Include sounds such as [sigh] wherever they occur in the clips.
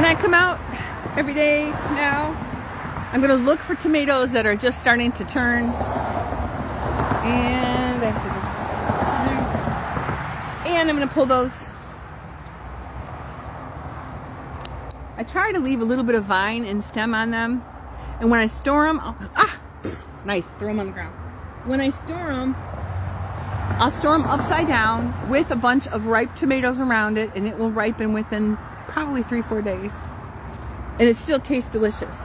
When I come out every day now, I'm gonna look for tomatoes that are just starting to turn. And and I'm gonna pull those. I try to leave a little bit of vine and stem on them. And when I store them, I'll, ah, nice, throw them on the ground. When I store them, I'll store them upside down with a bunch of ripe tomatoes around it and it will ripen within probably three, four days. And it still tastes delicious.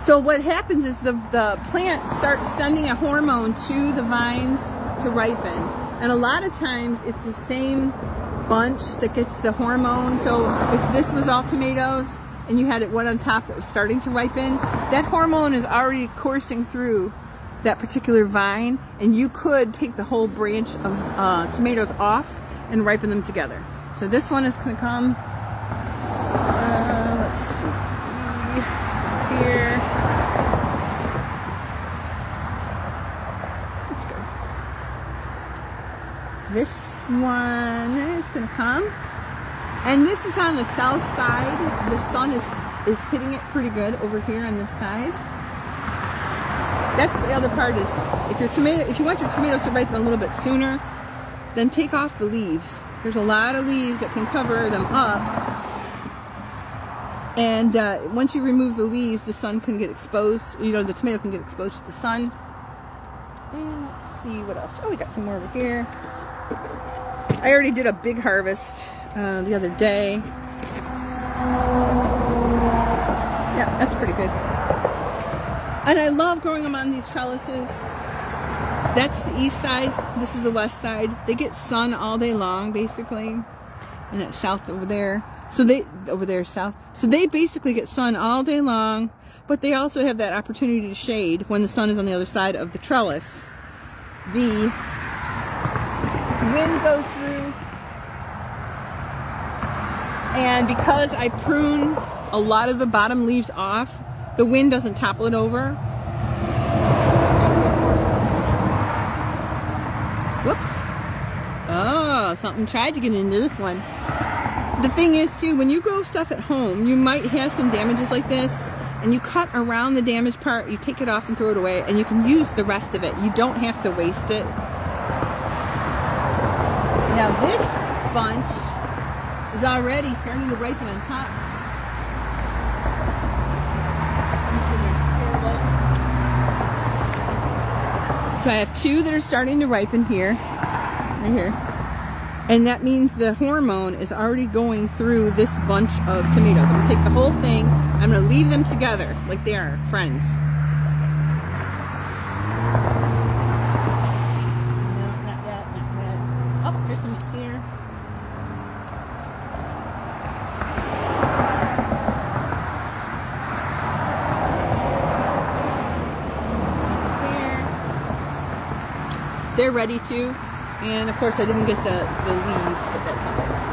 So what happens is the, the plant starts sending a hormone to the vines to ripen. And a lot of times it's the same bunch that gets the hormone. So if this was all tomatoes and you had it one on top that was starting to ripen, that hormone is already coursing through that particular vine and you could take the whole branch of uh, tomatoes off and ripen them together. So this one is to come here. Let's go. This one is going to come. And this is on the south side. The sun is, is hitting it pretty good over here on this side. That's the other part is if your tomato if you want your tomatoes to ripen a little bit sooner, then take off the leaves. There's a lot of leaves that can cover them up and uh, once you remove the leaves, the sun can get exposed. You know, the tomato can get exposed to the sun. And let's see what else. Oh, we got some more over here. I already did a big harvest uh, the other day. Yeah, that's pretty good. And I love growing them on these trellises. That's the east side. This is the west side. They get sun all day long, basically. And it's south over there. So they, over there south, so they basically get sun all day long, but they also have that opportunity to shade when the sun is on the other side of the trellis. The wind goes through, and because I prune a lot of the bottom leaves off, the wind doesn't topple it over. Whoops. Oh, something tried to get into this one the thing is too, when you grow stuff at home, you might have some damages like this and you cut around the damaged part, you take it off and throw it away and you can use the rest of it. You don't have to waste it. Now this bunch is already starting to ripen on top. So I have two that are starting to ripen here, right here. And that means the hormone is already going through this bunch of tomatoes. I'm gonna take the whole thing, I'm gonna leave them together like they are friends. Oh, there's some here. They're ready to. And of course I didn't get the, the leaves, but that's all.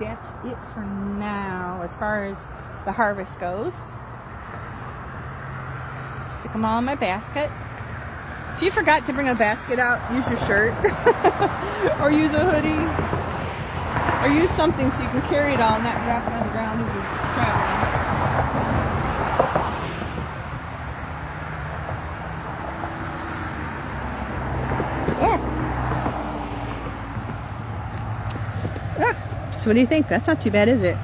That's it for now as far as the harvest goes stick them all in my basket. If you forgot to bring a basket out, use your shirt. [laughs] or use a hoodie. Or use something so you can carry it all and not drop it on the ground as you're traveling. So what do you think? That's not too bad, is it?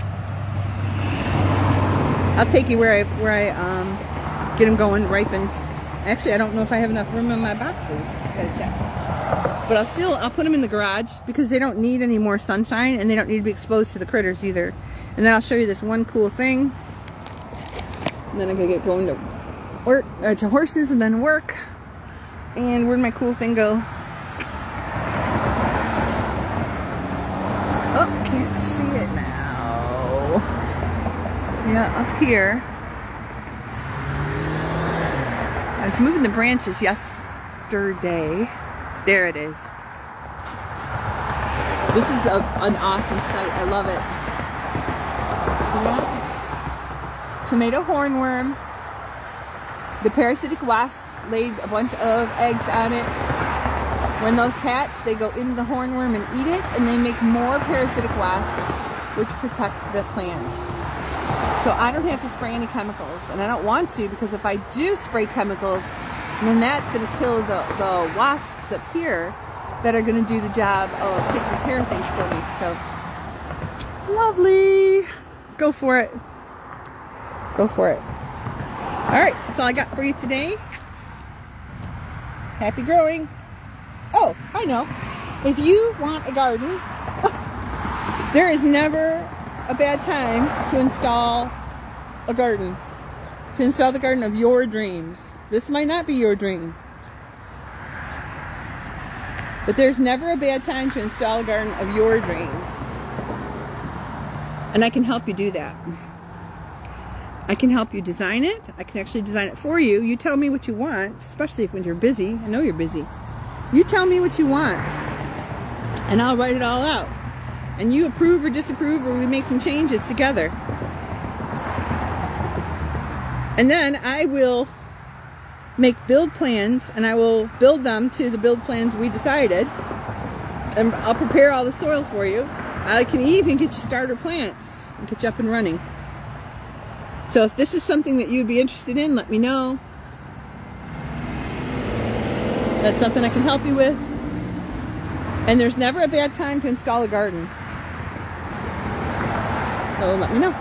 I'll take you where I where I um get them going, ripened. Actually, I don't know if I have enough room in my boxes. Gotta check. But I'll still, I'll put them in the garage because they don't need any more sunshine and they don't need to be exposed to the critters either. And then I'll show you this one cool thing. And then I'm gonna get going to work, or to horses and then work. And where'd my cool thing go? Oh, can't see it now. Yeah, up here. I was moving the branches yesterday There it is. This is a, an awesome site. I love it. Tomato hornworm. The parasitic wasps laid a bunch of eggs on it. When those hatch, they go into the hornworm and eat it, and they make more parasitic wasps, which protect the plants. So I don't have to spray any chemicals, and I don't want to because if I do spray chemicals, then that's going to kill the, the wasps up here that are going to do the job of taking care of things for me. So, lovely. Go for it. Go for it. All right, that's all I got for you today. Happy growing. Oh, I know. If you want a garden, [laughs] there is never a bad time to install a garden. To install the garden of your dreams. This might not be your dream. But there's never a bad time to install a garden of your dreams. And I can help you do that. I can help you design it. I can actually design it for you. You tell me what you want, especially when you're busy. I know you're busy. You tell me what you want, and I'll write it all out. And you approve or disapprove, or we make some changes together. And then I will make build plans and I will build them to the build plans we decided. And I'll prepare all the soil for you. I can even get you starter plants and get you up and running. So if this is something that you'd be interested in, let me know. That's something I can help you with. And there's never a bad time to install a garden. So let me know.